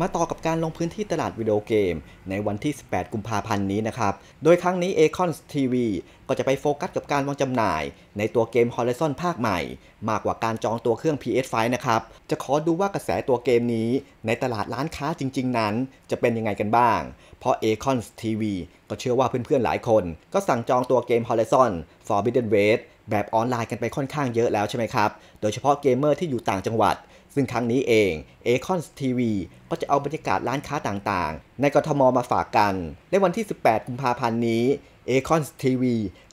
มาต่อกับการลงพื้นที่ตลาดวิดีโอเกม ในวันที่ 18 กุมภาพันธ์นี้นะครับ โดยครั้งนี้ Acon TV ก็จะไปโฟกัสกับการวางจำหน่าย ในตัวเกม Horizon ภาคใหม่ มากกว่าการจองตัวเครื่อง PS5 นะครับ จะขอดูว่ากระแสตัวเกมนี้ ในตลาดร้านค้าจริง ๆ นั้น จะเป็นยังไงกันบ้าง เพราะ Acon TV ก็เชื่อว่าเพื่อนๆหลายคน ก็สั่งจองตัวเกม Horizon Forbidden West แบบออนไลน์กันไปค่อนข้างเยอะแล้วใช่ไหมครับ โดยเฉพาะเกมเมอร์ที่อยู่ต่างจังหวัด ซึ่งครั้งนี้เอง Acon TV ก็จะเอาบรรยากาศร้านค้าต่างๆ ในกทมมาฝากกันในวันที่ 18 กุมภาพันธ์นี้ Acon TV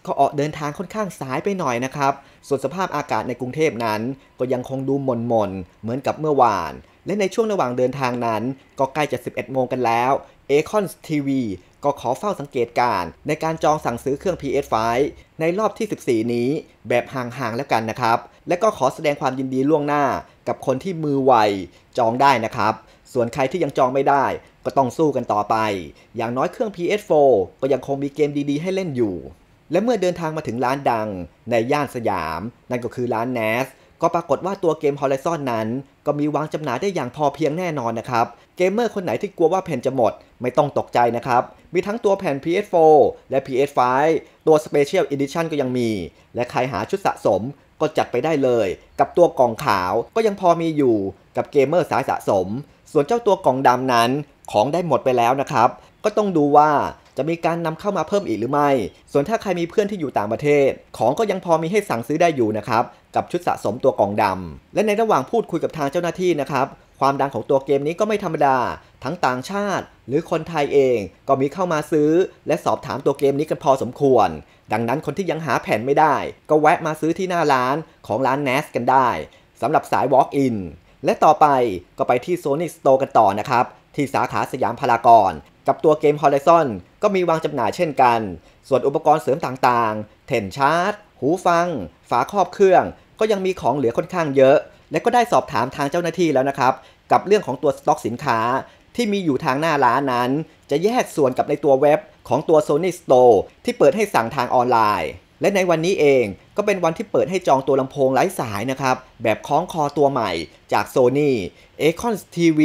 ก็ออกเดินทางค่อนข้างสายไปหน่อยนะครับ ส่วนสภาพอากาศในกรุงเทพนั้น ก็ยังคงดูหม่นๆ เหมือนกับเมื่อวาน และในช่วงระหว่างเดินทางนั้น ก็ใกล้จะ 11 โมงกันแล้ว Acon TV ก็ขอเฝ้าสังเกตการณ์ในการจองสั่งซื้อเครื่อง PS5 ในรอบที่ 14 นี้แบบห่างๆแล้วกันนะครับ และก็ขอแสดงความยินดีล่วงหน้า กับคนที่มือไวจองได้นะครับ ส่วนใครที่ยังจองไม่ได้ ก็ต้องสู้กันต่อไป อย่างน้อยเครื่อง PS4 ก็ยังคงมีเกมดีๆ ให้เล่นอยู่ และเมื่อเดินทางมาถึงร้านดัง ในย่านสยาม นั่นก็คือร้าน NAS ก็ปรากฏว่าตัวเกม Horizon นั้น ก็มีวางจำหน่ายได้อย่างพอเพียงแน่นอนนะครับ เกมเมอร์คนไหนที่กลัวว่าแผ่นจะหมด ไม่ต้องตกใจนะครับ มีทั้งตัวแผ่น PS4 และ PS5 ตัว Special Edition ก็ยังมี และใครหาชุดสะสม ก็จัดไปได้เลย กับตัวกล่องขาวก็ยังพอมีอยู่กับเกมเมอร์สายสะสม ส่วนเจ้าตัวกล่องดำนั้นของได้หมดไปแล้วนะครับ ก็ต้องดูว่าจะมีการนำเข้ามาเพิ่มอีกหรือไม่ ส่วนถ้าใครมีเพื่อนที่อยู่ต่างประเทศ ของก็ยังพอมีให้สั่งซื้อได้อยู่นะครับ กับชุดสะสมตัวกล่องดำและในระหว่างพูดคุยกับทางเจ้าหน้าที่นะครับ ความดังของตัวเกมนี้ก็ไม่ธรรมดา ทั้งต่างชาติ หรือคนไทยเองก็มีเข้ามาซื้อ และสอบถามตัวเกมนี้กันพอสมควร ดังนั้นคนที่ยังหาแผ่นไม่ได้ ก็แวะมาซื้อที่หน้าร้านของร้าน NAS กันได้สำหรับสาย Walk in และต่อไปก็ไปที่ Sony Store กันต่อนะครับ ที่สาขาสยามพารากอนกับตัวเกม Horizon ก็มีวางจำหน่ายเช่นกัน ส่วนอุปกรณ์เสริมต่างๆ เทนชาร์จ หูฟัง ฝาครอบเครื่อง ก็ยังมีของเหลือค่อนข้างเยอะ และก็ได้สอบถามทางเจ้าหน้าที่แล้วนะครับ กับเรื่องของตัวสต็อกสินค้าที่มีอยู่ทางหน้าร้านนั้น จะแยกส่วนกับในตัวเว็บของตัว Sony Store ที่เปิดให้สั่งทางออนไลน์ และในวันนี้เองก็เป็นวันที่เปิดให้จองตัวลำโพงไร้สายนะครับ แบบคล้องคอตัวใหม่จาก Sony Acon TV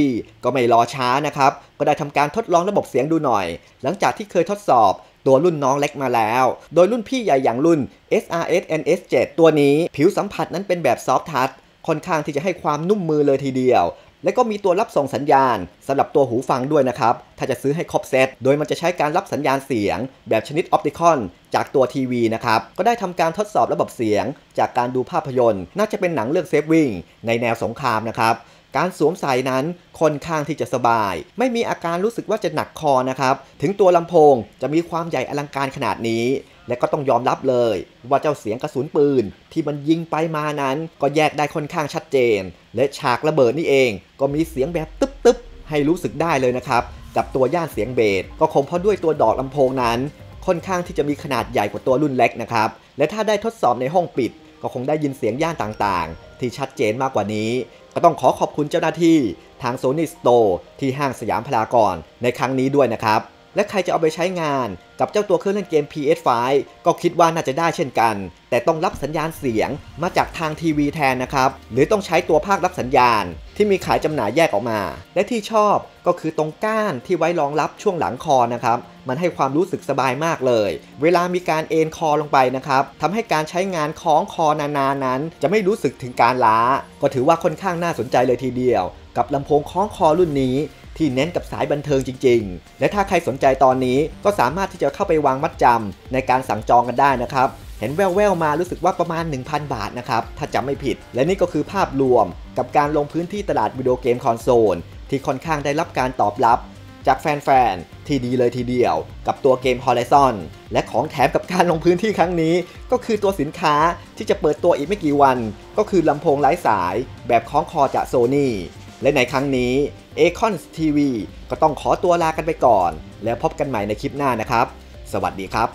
ก็ไม่รอช้านะครับ ก็ได้ทำการทดลองระบบเสียงดูหน่อย หลังจากที่เคยทดสอบตัวรุ่นน้องเล็กมาแล้ว โดยรุ่นพี่ใหญ่อย่างรุ่น SRS NS7 ตัวนี้ผิวสัมผัสนั้นเป็นแบบ soft touch ค่อนข้างที่จะให้ความนุ่มมือเลยทีเดียว และก็มีตัวรับส่งสัญญาณสำหรับตัวหูฟังด้วยนะครับ ถ้าจะซื้อให้ครบเซต โดยมันจะใช้การรับสัญญาณเสียง แบบชนิด optical จากตัวทีวีนะครับ ก็ได้ทำการทดสอบระบบเสียง จากการดูภาพยนตร์ น่าจะเป็นหนังเรื่อง Saving ในแนวสงครามนะครับ การสวมใส่นั้นค่อนข้างที่จะสบาย ไม่มีอาการรู้สึกว่าจะหนักคอนะครับ ถึงตัวลำโพงจะมีความใหญ่อลังการขนาดนี้ และก็ต้องยอมรับเลย ว่าเจ้าเสียงกระสุนปืน ที่มันยิงไปมานั้น ก็แยกได้ค่อนข้างชัดเจน และฉากระเบิดนี่เอง ก็มีเสียงแบบตึ๊บๆให้รู้สึกได้เลยนะครับ กับตัวย่านเสียงเบสก็คงเพราะด้วยตัวดอกลำโพงนั้น ค่อนข้างที่จะมีขนาดใหญ่กว่าตัวรุ่นเล็กนะครับและถ้าได้ทดสอบในห้องปิด ก็คงได้ยินเสียงย่านต่างๆ ที่ชัดเจนมากกว่านี้ ก็ต้องขอขอบคุณเจ้าหน้าที่ทาง Sony Store ที่ห้างสยามพารากอนในครั้งนี้ด้วยนะครับ และใครจะเอาไปใช้งานกับเจ้าตัวเครื่องเล่นเกม PS5 ก็คิดว่าน่าจะได้เช่นกัน แต่ต้องรับสัญญาณเสียงมาจากทางทีวีแทนนะครับ หรือต้องใช้ตัวภาครับสัญญาณ ที่มีขายจำหน่ายแยกออกมา และที่ชอบก็คือตรงก้านที่ไว้รองรับช่วงหลังคอนะครับ มันให้ความรู้สึกสบายมากเลย เวลามีการเอนคอลงไปนะครับทำให้การใช้งานคล้องคอนานๆนั้น จะไม่รู้สึกถึงการล้า ก็ถือว่าค่อนข้างน่าสนใจเลยทีเดียว กับลำโพงคล้องคอรุ่นนี้ ที่เน้นกับสายบันเทิงจริง ๆ และถ้าใครสนใจตอนนี้ก็สามารถที่จะเข้าไปวางมัดจำในการสั่งจองกันได้นะครับ เห็นแววๆมารู้สึกว่าประมาณ 1,000 บาทนะครับ ถ้าจำไม่ผิด และนี่ก็คือภาพรวมกับการลงพื้นที่ตลาดวิดีโอเกมคอนโซลที่ค่อนข้างได้รับการตอบรับจากแฟนๆ ที่ดีเลยทีเดียว กับตัวเกม Horizon และของแถมกับการลงพื้นที่ครั้งนี้ ก็คือตัวสินค้าที่จะเปิดตัวอีกไม่กี่วัน ก็คือลำโพงไร้สายแบบคล้องคอจาก Sony และในครั้งนี้ Acon TV ก็ต้องขอตัวลากันไปก่อน แล้วพบกันใหม่ในคลิปหน้านะครับ สวัสดีครับ